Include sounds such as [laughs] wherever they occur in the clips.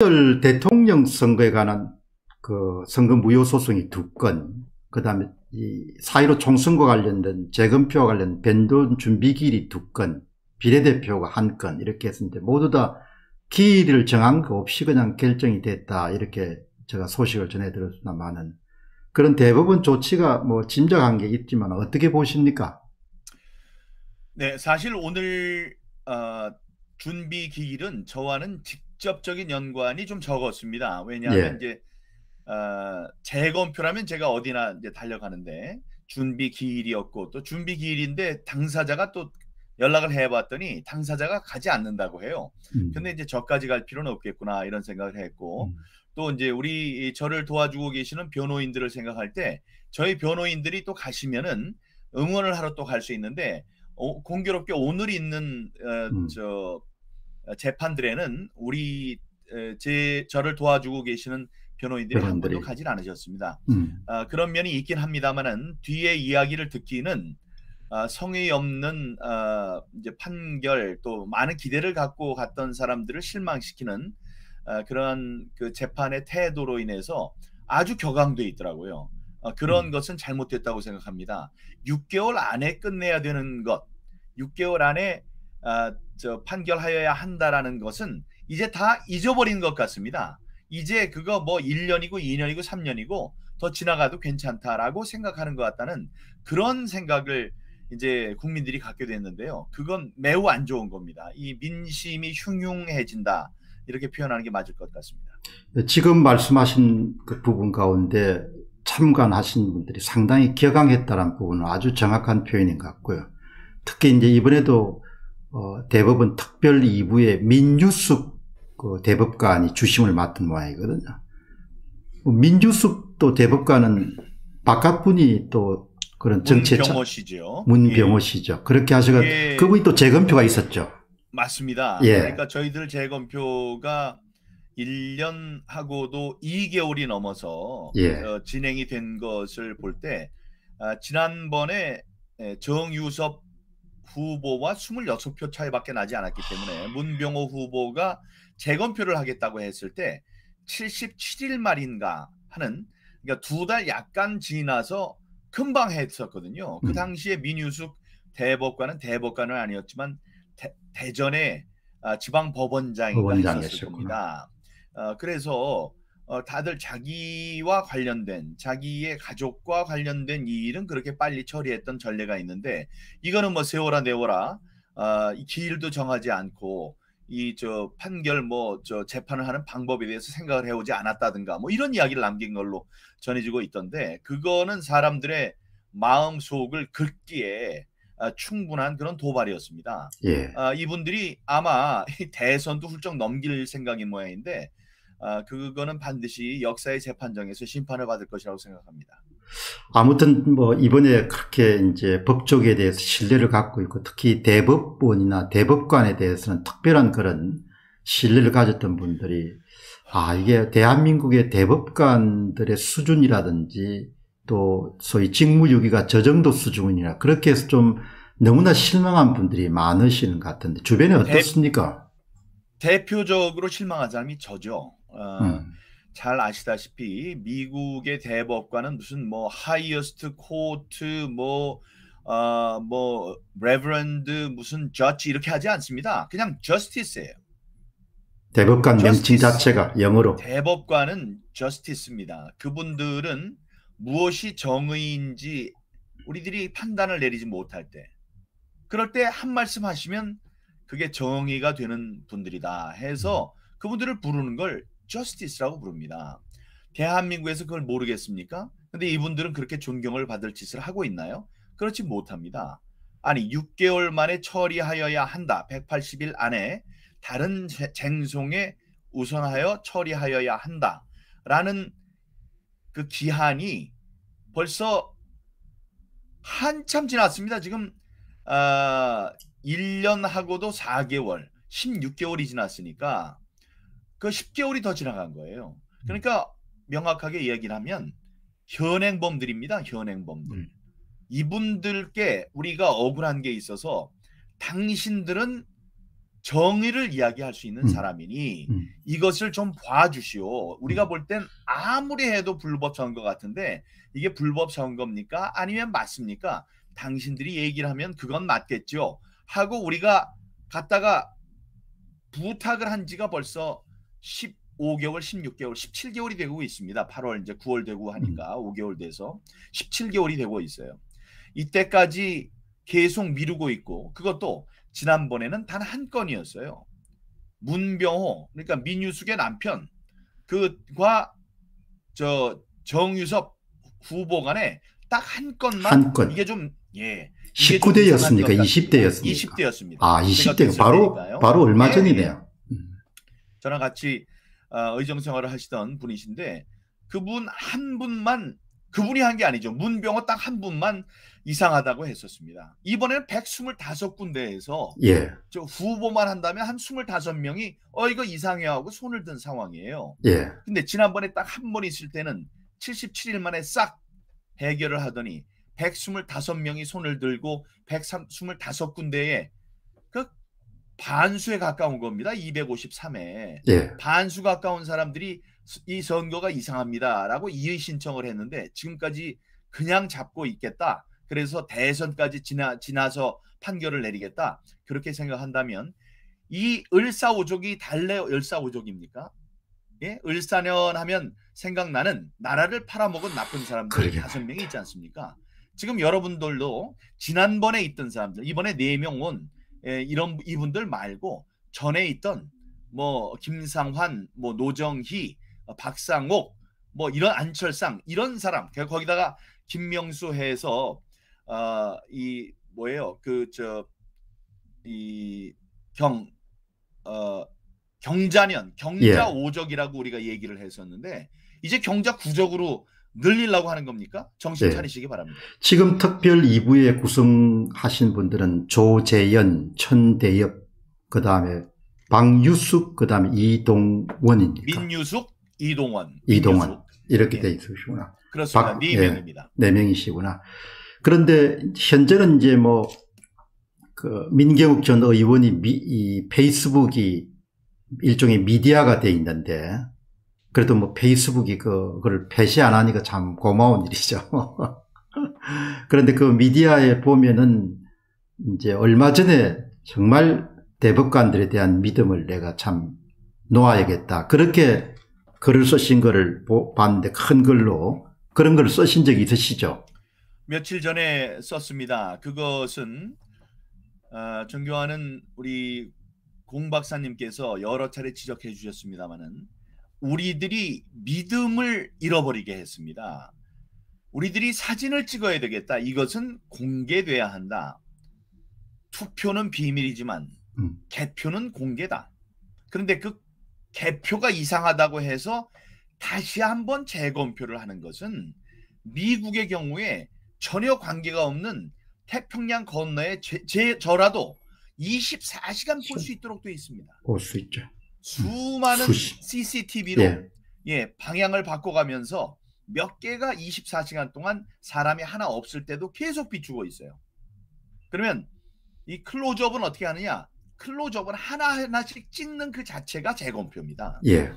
윤석열 대통령 선거에 관한 그 선거 무효 소송이 두 건, 그 다음에 이4.15 총선과 관련된 재검표와 관련 변동 준비 기일이 두 건, 비례대표가 한 건, 이렇게 했는데 모두 다 기일을 정한 거 없이 그냥 결정이 됐다. 이렇게 제가 소식을 전해드렸습니다만은 그런 대부분 조치가 뭐 짐작한 게 있지만 어떻게 보십니까? 네, 사실 오늘 어, 준비 기일은 저와는 직 접적인 연관이 좀 적었습니다. 왜냐하면 예. 이제 어, 재검표라면 제가 어디나 이제 달려가는데 준비 기일이었고 또 준비 기일인데 당사자가 또 연락을 해봤더니 당사자가 가지 않는다고 해요. 음. 근데 이제 저까지 갈 필요는 없겠구나 이런 생각을 했고 음. 또 이제 우리 저를 도와주고 계시는 변호인들을 생각할 때 저희 변호인들이 또 가시면은 응원을 하러 또 갈 수 있는데 어, 공교롭게 오늘 있는 어, 음. 저 재판들에는 우리 제 저를 도와주고 계시는 변호인들이 한 번도 가지 않으셨습니다. 음. 어, 그런 면이 있긴 합니다만은 뒤에 이야기를 듣기는 어, 성의 없는 어, 이제 판결 또 많은 기대를 갖고 갔던 사람들을 실망시키는 어, 그런 그 재판의 태도로 인해서 아주 격앙돼 있더라고요. 어, 그런 음. 것은 잘못됐다고 생각합니다. 6개월 안에 끝내야 되는 것, 6개월 안에 어, 저 판결하여야 한다라는 것은 이제 다 잊어버린 것 같습니다. 이제 그거 뭐 1년이고 2년이고 3년이고 더 지나가도 괜찮다라고 생각하는 것 같다는 그런 생각을 이제 국민들이 갖게 됐는데요. 그건 매우 안 좋은 겁니다. 이 민심이 흉흉해진다. 이렇게 표현하는 게 맞을 것 같습니다. 네, 지금 말씀하신 그 부분 가운데 참관하신 분들이 상당히 격앙했다는 부분은 아주 정확한 표현인 것 같고요. 특히 이제 이번에도 어, 대법원 특별 2부의 민주숙 그 대법관이 주심을 맡은 모양이거든요. 뭐 민주숙도 대법관은 바깥 분이 또 그런 정치 문병호 씨죠. 문병호 씨죠. 그렇게 하셔가 예. 그분이 또 재검표가 있었죠. 맞습니다. 예. 그러니까 저희들 재검표가 1년 하고도 2개월이 넘어서 예. 어, 진행이 된 것을 볼때 아, 지난번에 정유섭 후보와 26표 차이밖에 나지 않았기 때문에 문병호 후보가 재검표를 하겠다고 했을 때 77일 말인가 하는 그러니까 두 달 약간 지나서 금방 했었거든요. 그 음. 당시에 민유숙 대법관은 대법관은 아니었지만 대, 전에 아, 지방 법원장인가 했었을 겁니다. 어, 그래서 어, 다들 자기와 관련된 자기의 가족과 관련된 일은 그렇게 빨리 처리했던 전례가 있는데 이거는 뭐 세워라 내워라 어, 이 기일도 정하지 않고 이 저 판결 뭐 저 재판을 하는 방법에 대해서 생각을 해오지 않았다든가 뭐 이런 이야기를 남긴 걸로 전해지고 있던데 그거는 사람들의 마음 속을 긁기에 아, 충분한 그런 도발이었습니다. 예. 아, 이분들이 아마 대선도 훌쩍 넘길 생각인 모양인데 아, 그거는 반드시 역사의 재판정에서 심판을 받을 것이라고 생각합니다. 아무튼 뭐 이번에 그렇게 이제 법조계에 대해서 신뢰를 갖고 있고 특히 대법원이나 대법관에 대해서는 특별한 그런 신뢰를 가졌던 분들이 아 이게 대한민국의 대법관들의 수준이라든지 또 소위 직무유기가 저 정도 수준이라 그렇게 해서 좀 너무나 실망한 분들이 많으시는 것 같은데 주변에 어떻습니까? 대, 표적으로 실망한 사람이 저죠. 어, 음. 잘 아시다시피 미국의 대법관은 무슨 뭐 highest court 뭐 어, 뭐 Reverend 무슨 저치 이렇게 하지 않습니다. 그냥 justice예요. 대법관 명칭 자체가 영어로 대법관은 저스티스입니다. 그분들은 무엇이 정의인지 우리들이 판단을 내리지 못할 때 그럴 때 한 말씀 하시면 그게 정의가 되는 분들이다 해서 음. 그분들을 부르는 걸 justice라고 부릅니다. 대한민국에서 그걸 모르겠습니까? 근데 이분들은 그렇게 존경을 받을 짓을 하고 있나요? 그렇지 못합니다. 아니 6개월 만에 처리하여야 한다. 180일 안에 다른 쟁송에 우선하여 처리하여야 한다. 라는 그 기한이 벌써 한참 지났습니다. 지금 어, 1년하고도 4개월, 16개월이 지났으니까 그 10개월이 더 지나간 거예요. 그러니까 명확하게 이야기를 하면 현행범들입니다. 현행범들. 음. 이분들께 우리가 억울한 게 있어서 당신들은 정의를 이야기할 수 있는 음. 사람이니 음. 이것을 좀 봐주시오. 우리가 볼 땐 아무리 해도 불법 선거 같은데 이게 불법 선거입니까? 아니면 맞습니까? 당신들이 얘기를 하면 그건 맞겠죠. 하고 우리가 갔다가 부탁을 한 지가 벌써 15개월, 16개월, 17개월이 되고 있습니다. 8월 이제 9월 되고 하니까 5개월 돼서 17개월이 되고 있어요. 이때까지 계속 미루고 있고 그것도 지난번에는 단 한 건이었어요. 문병호 그러니까 민유숙의 남편 그과 저 정유섭 후보 간에 딱 한 건만 한 건. 이게 좀 예. 19대였습니까? 20대였습니까? 20대였습니다. 아, 20대 바로 바로 얼마 예, 전이네요. 저랑 같이 어, 의정 생활을 하시던 분이신데 그분 한 분만 그분이 한 게 아니죠. 문병호 딱 한 분만 이상하다고 했었습니다. 이번에는 125군데에서 예, 저 후보만 한다면 한 25명이 어 이거 이상해 하고 손을 든 상황이에요. 예, 근데 지난번에 딱 한 번 있을 때는 77일 만에 싹 해결을 하더니 125명이 손을 들고 125군데에 그 반수에 가까운 겁니다. 253에. 예, 반수 가까운 사람들이 이 선거가 이상합니다라고 이의 신청을 했는데 지금까지 그냥 잡고 있겠다. 그래서 대선까지 지나 지나서 판결을 내리겠다. 그렇게 생각한다면 이 을사오족이 달래 을사오족입니까? 예, 을사년 하면 생각나는 나라를 팔아먹은 나쁜 사람들 다섯 명이 있지 않습니까? 지금 여러분들도 지난번에 있던 사람들 이번에 네 명 온 예, 이런 이분들 말고 전에 있던 뭐 김상환, 뭐 노정희, 어, 박상옥, 뭐 이런 안철상 이런 사람 그 거기다가 김명수 해서 어 이 뭐예요 그 저 이 경 어 경자년 경자 예. 오적이라고 우리가 얘기를 했었는데 이제 경자 구적으로 늘리려고 하는 겁니까? 정신 예. 차리시기 바랍니다. 지금 특별 2부에 구성하신 분들은 조재현, 천대엽, 그 다음에 방유숙, 그 다음에 이동원입니까? 민유숙, 이동원, 이동원. 민유숙. 이렇게 예. 돼 있으시구나. 그렇습니다. 박- 네 예. 명입니다. 네 명이시구나. 그런데 현재는 이제 뭐, 그, 민경욱 전 의원이 미, 이 페이스북이 일종의 미디어가 돼 있는데, 그래도 뭐 페이스북이 그, 그걸 폐쇄 안 하니까 참 고마운 일이죠. [laughs] 그런데 그 미디어에 보면은 이제 얼마 전에 정말 대법관들에 대한 믿음을 내가 참 놓아야겠다. 그렇게 글을 쓰신 거를 보- 봤는데 큰 글로 그런 걸 쓰신 적이 있으시죠? 며칠 전에 썼습니다. 그것은 어, 존경하는 우리 공 박사님께서 여러 차례 지적해 주셨습니다마는 우리들이 믿음을 잃어버리게 했습니다. 우리들이 사진을 찍어야 되겠다. 이것은 공개돼야 한다. 투표는 비밀이지만 음. 개표는 공개다. 그런데 그 개표가 이상하다고 해서 다시 한번 재검표를 하는 것은 미국의 경우에 전혀 관계가 없는 태평양 건너에 제, 제- 저라도 24시간 볼 수 있도록 되어 있습니다. 볼 수 있죠. 수많은 수시- CCTV로 예. 예, 방향을 바꿔가면서 몇 개가 24시간 동안 사람이 하나 없을 때도 계속 비추고 있어요. 그러면 이 클로즈업은 어떻게 하느냐? 클로즈업은 하나하나씩 찍는 그 자체가 재검표입니다. 예.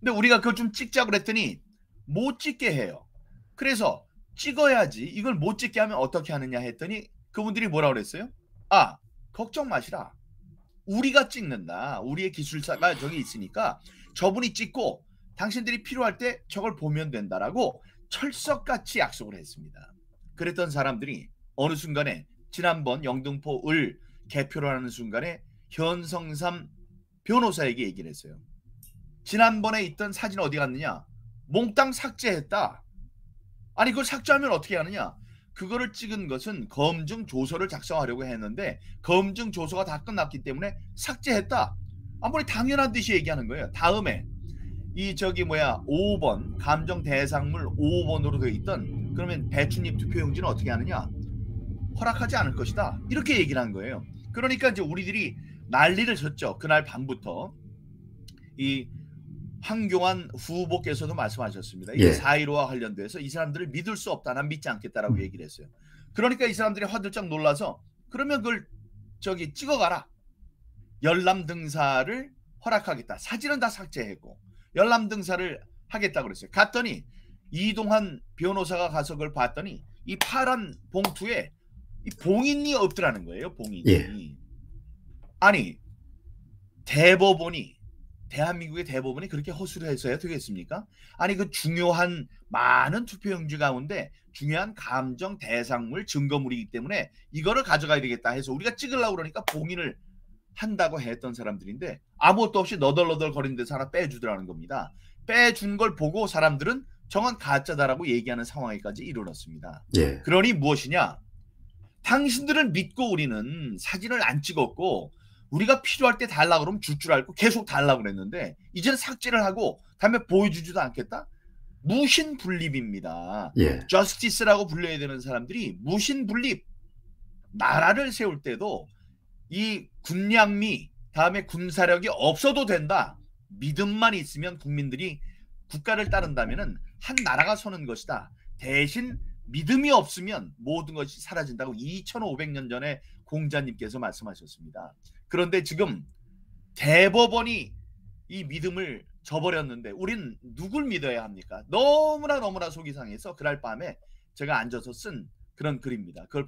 근데 우리가 그걸 좀 찍자 그랬더니 못 찍게 해요. 그래서 찍어야지 이걸 못 찍게 하면 어떻게 하느냐 했더니 그분들이 뭐라고 그랬어요? 아 걱정 마시라. 우리가 찍는다. 우리의 기술사가 저기 있으니까 저분이 찍고 당신들이 필요할 때 저걸 보면 된다라고 철석같이 약속을 했습니다. 그랬던 사람들이 어느 순간에 지난번 영등포 을 개표를 하는 순간에 현성삼 변호사에게 얘기를 했어요. 지난번에 있던 사진 어디 갔느냐? 몽땅 삭제했다. 아니 그걸 삭제하면 어떻게 하느냐? 그거를 찍은 것은 검증 조서를 작성하려고 했는데 검증 조서가 다 끝났기 때문에 삭제했다. 아무리 당연한 듯이 얘기하는 거예요. 다음에 이 저기 뭐야 5번 감정 대상물 5번으로 되어 있던 그러면 배추잎 투표용지는 어떻게 하느냐? 허락하지 않을 것이다. 이렇게 얘기를 한 거예요. 그러니까 이제 우리들이 난리를 쳤죠. 그날 밤부터 이 황교안 후보께서도 말씀하셨습니다. 이게 예. 4.15와 관련돼서 이 사람들을 믿을 수 없다. 난 믿지 않겠다라고 음. 얘기를 했어요. 그러니까 이 사람들이 화들짝 놀라서 그러면 그걸 저기 찍어가라. 열람 등사를 허락하겠다. 사진은 다 삭제했고 열람 등사를 하겠다 그랬어요. 갔더니 이동환 변호사가 가서 그걸 봤더니 이 파란 봉투에 이 봉인이 없더라는 거예요. 봉인이. 예. 아니 대법원이 대한민국의 대법원이 그렇게 허술을 해서야 되겠습니까? 아니 그 중요한 많은 투표용지 가운데 중요한 감정 대상물 증거물이기 때문에 이거를 가져가야 되겠다 해서 우리가 찍으려고 그러니까 봉인을 한다고 했던 사람들인데 아무것도 없이 너덜너덜 거리는 데서 하나 빼주더라는 겁니다. 빼준 걸 보고 사람들은 정한 가짜다라고 얘기하는 상황에까지 이르렀습니다. 예. 그러니 무엇이냐? 당신들을 믿고 우리는 사진을 안 찍었고 우리가 필요할 때 달라 그러면 줄 줄 알고 계속 달라 그랬는데 이제는 삭제를 하고 다음에 보여주지도 않겠다? 무신불립입니다. 예. justice라고 불려야 되는 사람들이 무신불립 나라를 세울 때도 이 군량미 다음에 군사력이 없어도 된다. 믿음만 있으면 국민들이 국가를 따른다면은 한 나라가 서는 것이다. 대신 믿음이 없으면 모든 것이 사라진다고 2500년 전에 공자님께서 말씀하셨습니다. 그런데 지금 대법원이 이 믿음을 저버렸는데 우린 누굴 믿어야 합니까? 너무나 너무나 속이 상해서 그날 밤에 제가 앉아서 쓴 그런 글입니다. 그걸